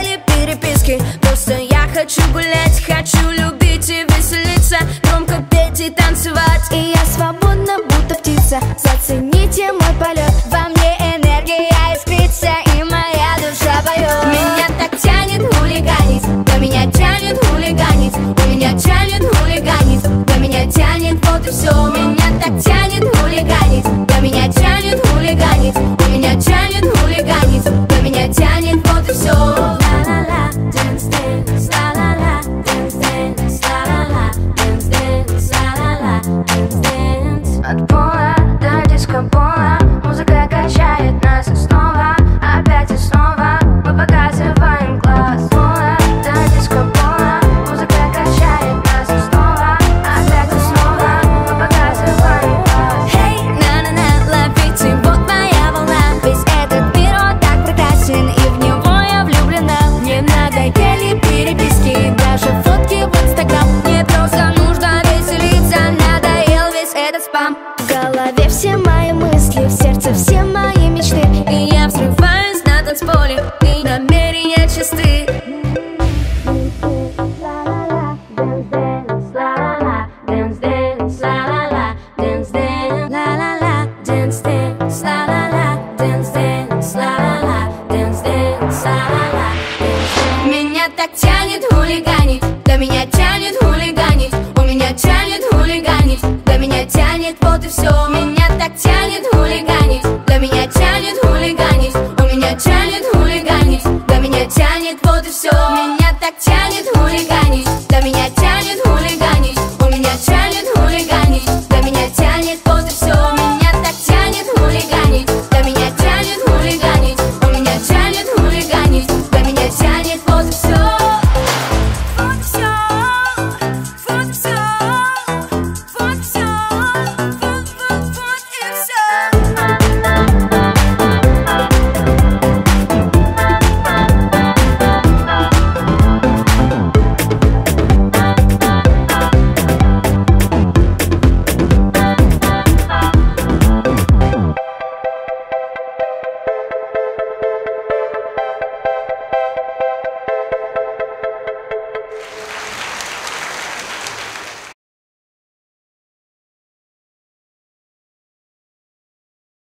были переписки. Просто я хочу гулять, хочу любить и веселиться. Громко петь и танцевать И я свободна, будто птица. Зацените мой полет Во мне энергия искрится И моя душа поет. Меня так тянет хулиганить Да меня тянет хулиганить Да меня тянет хулиганить Да меня тянет, вот и все меня тянет хулиганить, у меня тянет хулиганить. Да меня тянет, вот и все, у меня так тянет хулиганить. Да меня тянет хулиганить, у меня тянет хулиганить. Да меня тянет, вот и все, меня так тянет хулиганить.